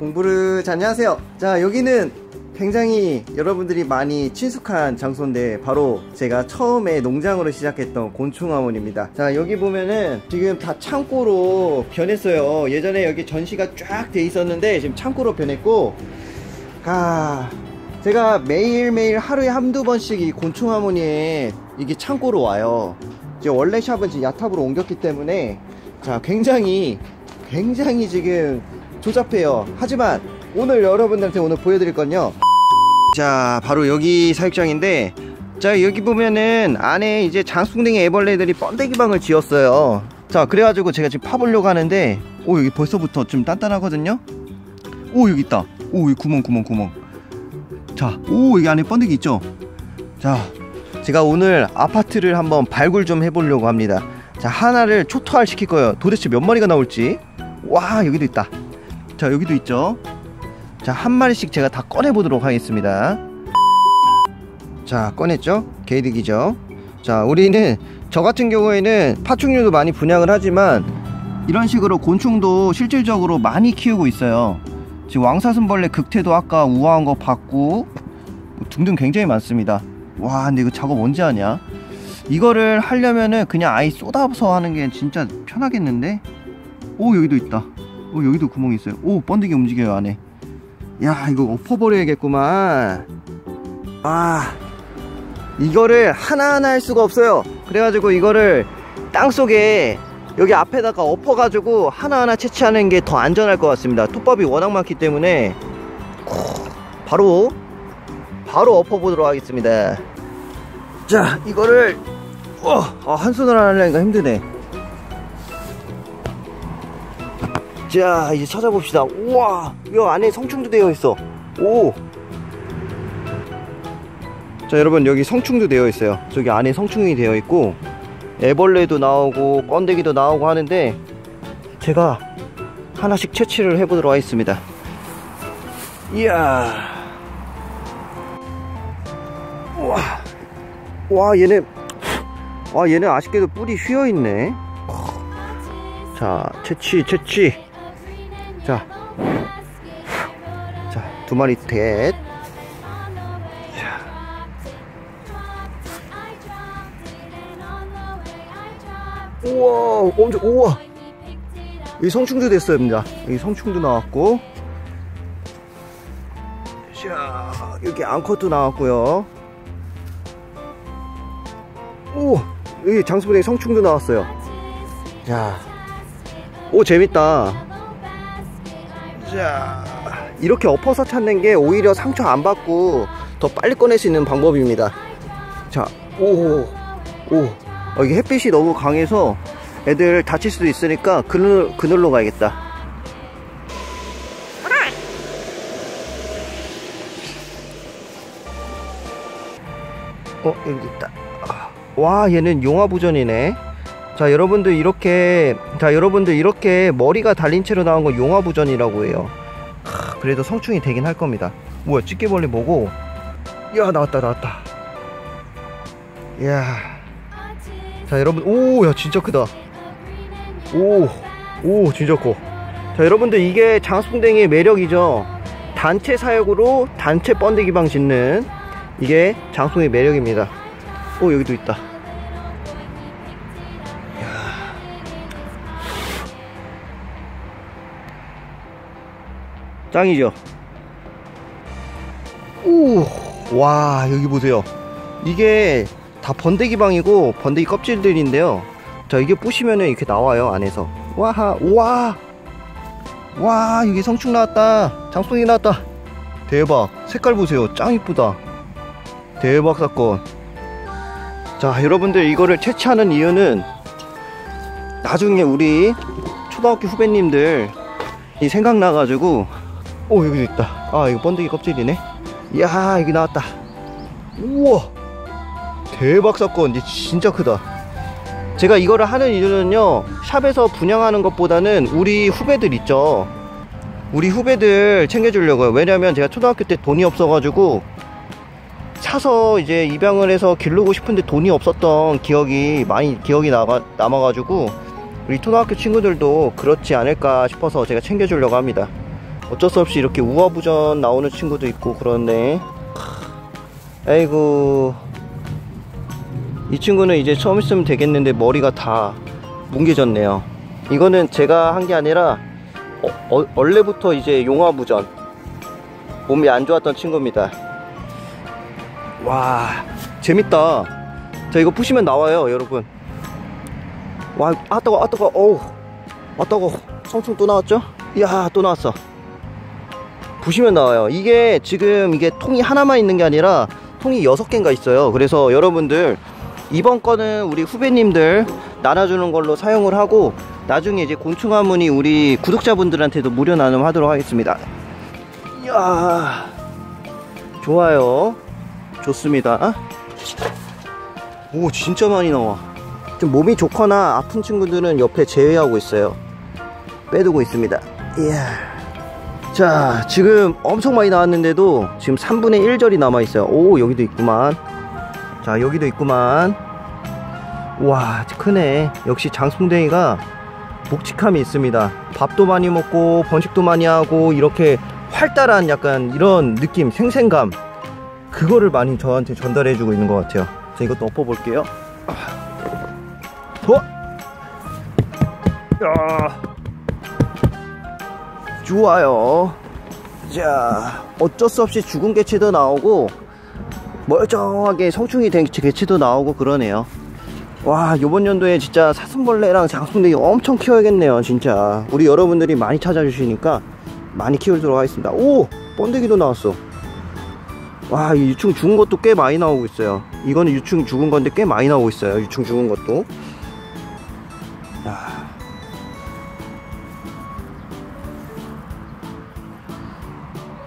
공부를 자, 안녕하세요. 자, 여기는 굉장히 여러분들이 많이 친숙한 장소인데 바로 제가 처음에 농장으로 시작했던 곤충화원입니다. 자, 여기 보면은 지금 다 창고로 변했어요. 예전에 여기 전시가 쫙 돼 있었는데 지금 창고로 변했고 아, 제가 매일매일 하루에 한두 번씩 이 곤충 하모니에 이게 창고로 와요. 이제 원래 샵은 지금 야탑으로 옮겼기 때문에 자, 굉장히 굉장히 지금 조잡해요. 하지만 오늘 여러분들한테 오늘 보여드릴 건요. 자, 바로 여기 사육장인데 자, 여기 보면은 안에 이제 장수궁뎅이 애벌레들이 번데기 방을 지었어요. 자, 그래가지고 제가 지금 파보려고 하는데 오, 여기 벌써부터 좀 단단하거든요. 오, 여기 있다. 오, 여기 구멍, 구멍, 구멍. 자, 오, 여기 안에 번데기 있죠? 자, 제가 오늘 아파트를 한번 발굴 좀 해보려고 합니다. 자, 하나를 초토화 시킬 거예요. 도대체 몇 마리가 나올지. 와, 여기도 있다. 자, 여기도 있죠? 자, 한 마리씩 제가 다 꺼내 보도록 하겠습니다. 자, 꺼냈죠? 개이득이죠? 자, 우리는, 저 같은 경우에는 파충류도 많이 분양을 하지만, 이런 식으로 곤충도 실질적으로 많이 키우고 있어요. 지금 왕사슴벌레 극태도 아까 우아한 거 봤고 뭐 등등 굉장히 많습니다 와 근데 이거 작업 언제 하냐 이거를 하려면은 그냥 아예 쏟아서 하는 게 진짜 편하겠는데 오 여기도 있다 오 여기도 구멍이 있어요. 오 번데기 움직여요 안에. 야 이거 엎어버려야겠구만. 아 이거를 하나하나 할 수가 없어요. 그래가지고 이거를 땅속에 여기 앞에다가 엎어가지고 하나하나 채취하는 게 더 안전할 것 같습니다. 톱밥이 워낙 많기 때문에. 바로 바로 엎어보도록 하겠습니다. 자 이거를 어, 아, 한 손으로 하려니까 힘드네 자 이제 찾아봅시다. 우와 이 안에 성충도 되어 있어. 오. 자 여러분 여기 성충도 되어 있어요. 저기 안에 성충이 되어 있고 애벌레도 나오고 번데기도 나오고 하는데 제가 하나씩 채취를 해보도록 하겠습니다. 이야. 우와. 와 얘네. 와 얘네 아쉽게도 뿔이 휘어있네. 자 채취 채취 두 마리 셋. 우와, 엄청, 우와. 이 성충도 됐습니다. 여기 성충도 나왔고. 자, 여기 앙컷도 나왔고요. 오, 여기 장수분에 성충도 나왔어요. 자, 오, 재밌다. 자, 이렇게 엎어서 찾는 게 오히려 상처 안 받고 더 빨리 꺼낼 수 있는 방법입니다. 자, 오, 오. 어, 이게 햇빛이 너무 강해서 애들 다칠 수도 있으니까 그늘, 그늘로 가야겠다. 어, 여기 있다. 와, 얘는 용화부전이네. 자, 여러분들 이렇게, 자, 여러분들 이렇게 머리가 달린 채로 나온 건 용화부전이라고 해요. 하, 그래도 성충이 되긴 할 겁니다. 뭐야, 찌개벌레 뭐고? 야, 나왔다, 나왔다. 이야. 자 여러분 오 야 진짜 크다 오오 진짜 커자 여러분들 이게 장수풍뎅이의 매력이죠 단체 사육으로 단체 번데기 방 짓는 이게 장수의 매력입니다 오 여기도 있다 짱이죠? 오와 여기 보세요. 이게 다 번데기 방이고 번데기 껍질들인데요. 자 이게 부시면은 이렇게 나와요 안에서. 와하 우와! 와 여기 성충 나왔다. 장송이 나왔다. 대박. 색깔 보세요. 짱 이쁘다. 대박 사건. 자 여러분들 이거를 채취하는 이유는 나중에 우리 초등학교 후배님들 이 생각나가지고 오 여기도 있다. 아 이거 번데기 껍질이네. 이야 여기 나왔다. 우와! 대박 사건. 진짜 크다. 제가 이거를 하는 이유는요 샵에서 분양하는 것보다는 우리 후배들 있죠? 우리 후배들 챙겨주려고요. 왜냐면 제가 초등학교 때 돈이 없어가지고 사서 이제 입양을 해서 기르고 싶은데 돈이 없었던 기억이 많이 기억이 남아, 남아가지고 우리 초등학교 친구들도 그렇지 않을까 싶어서 제가 챙겨주려고 합니다 어쩔 수 없이 이렇게 우아부전 나오는 친구도 있고 그러네 아이고 이 친구는 이제 처음 있으면 되겠는데 머리가 다 뭉개졌네요. 이거는 제가 한 게 아니라 어, 어, 원래부터 이제 용화부전 몸이 안 좋았던 친구입니다. 와 재밌다. 자 이거 푸시면 나와요 여러분. 와 아따가 아따가 어우 아따가 성충 또 나왔죠? 이야 또 나왔어 보시면 나와요. 이게 지금 이게 통이 하나만 있는 게 아니라 통이 6개인가 있어요. 그래서 여러분들 이번 거는 우리 후배님들 나눠주는 걸로 사용을 하고 나중에 이제 곤충화문이 우리 구독자분들한테도 무료 나눔하도록 하겠습니다. 이야 좋아요. 좋습니다. 오 진짜 많이 나와. 좀 몸이 좋거나 아픈 친구들은 옆에 제외하고 있어요. 빼두고 있습니다. 이야 자 지금 엄청 많이 나왔는데도 지금 3분의 1절이 남아있어요. 오 여기도 있구만. 자 여기도 있구만. 와 크네. 역시 장송댕이가 묵직함이 있습니다. 밥도 많이 먹고 번식도 많이 하고 이렇게 활달한 약간 이런 느낌 생생감 그거를 많이 저한테 전달해 주고 있는 것 같아요. 자 이것도 엎어 볼게요. 좋아 야. 좋아요. 자 어쩔 수 없이 죽은 개체도 나오고 멀쩡하게 성충이 된 개체도 나오고 그러네요. 와 요번 연도에 진짜 사슴벌레랑 장수댕이 엄청 키워야겠네요 진짜. 우리 여러분들이 많이 찾아주시니까 많이 키우도록 하겠습니다. 오! 번데기도 나왔어. 와 유충 죽은 것도 꽤 많이 나오고 있어요. 이거는 유충 죽은 건데 꽤 많이 나오고 있어요 유충 죽은 것도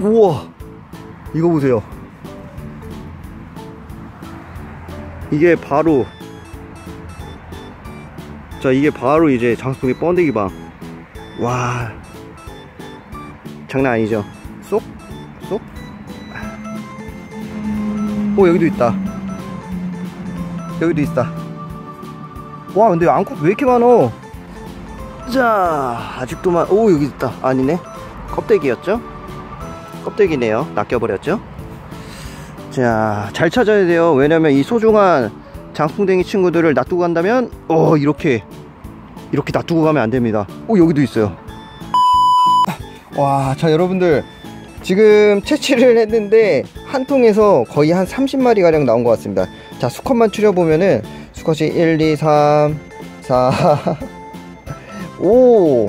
우와. 이거 보세요. 이게 바로 자 이게 바로 이제 장수풍이 번데기 방. 와. 장난 아니죠? 쏙? 쏙? 오 여기도 있다. 여기도 있다. 와 근데 암컷 왜 이렇게 많어? 자 아직도 많오 여기 있다. 아니네. 껍데기였죠 껍데기네요. 낚여버렸죠? 자 잘 찾아야 돼요. 왜냐면 이 소중한 장풍댕이 친구들을 놔두고 간다면 어 이렇게 이렇게 놔두고 가면 안됩니다. 오 여기도 있어요. 와 자 여러분들. 지금 채취를 했는데 한 통에서 거의 한 30마리 가량 나온 것 같습니다. 자 수컷만 추려보면은 수컷이 1 2 3 4 5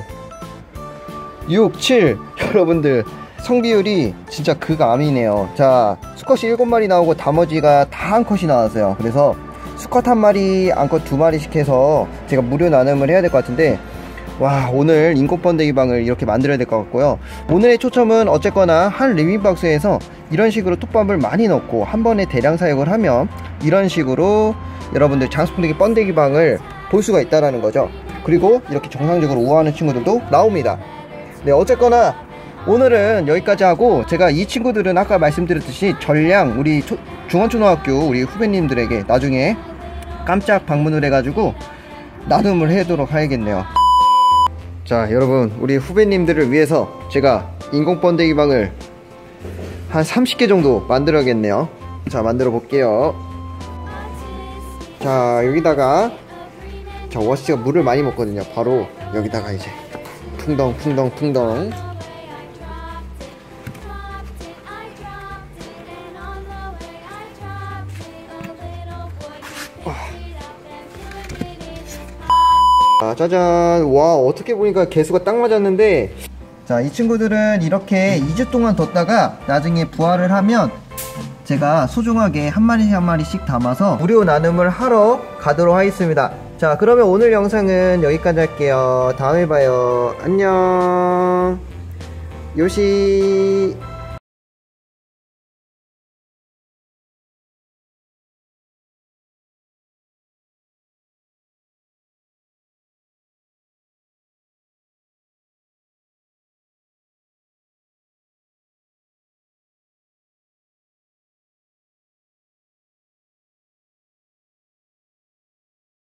6 7 여러분들 성비율이 진짜 극암이네요. 자 수컷이 7마리 나오고 나머지가 다 한 컷이 나왔어요. 그래서 수컷 한 마리 암컷 두 마리씩 해서 제가 무료 나눔을 해야 될 것 같은데 와 오늘 인공 번데기 방을 이렇게 만들어야 될 것 같고요. 오늘의 초점은 어쨌거나 한 리빙박스에서 이런 식으로 톱밥을 많이 넣고 한 번에 대량 사육을 하면 이런 식으로 여러분들 장수번데기 번데기 방을 볼 수가 있다는 거죠. 그리고 이렇게 정상적으로 우아하는 친구들도 나옵니다. 네 어쨌거나 오늘은 여기까지 하고 제가 이 친구들은 아까 말씀드렸듯이 전량 우리 초, 중원초등학교 우리 후배님들에게 나중에 깜짝 방문을 해가지고 나눔을 해도록 하야겠네요. 자 여러분 우리 후배님들을 위해서 제가 인공 번데기 방을 한 30개 정도 만들어야겠네요. 자 만들어 볼게요. 자 여기다가 자 워시가 물을 많이 먹거든요. 바로 여기다가 이제 풍덩 풍덩 풍덩 짜잔. 와 어떻게 보니까 개수가 딱 맞았는데. 자 이 친구들은 이렇게 2주 동안 뒀다가 나중에 부활을 하면 제가 소중하게 한 마리씩 한 마리씩 담아서 무료 나눔을 하러 가도록 하겠습니다. 자 그러면 오늘 영상은 여기까지 할게요. 다음에 봐요. 안녕. 요시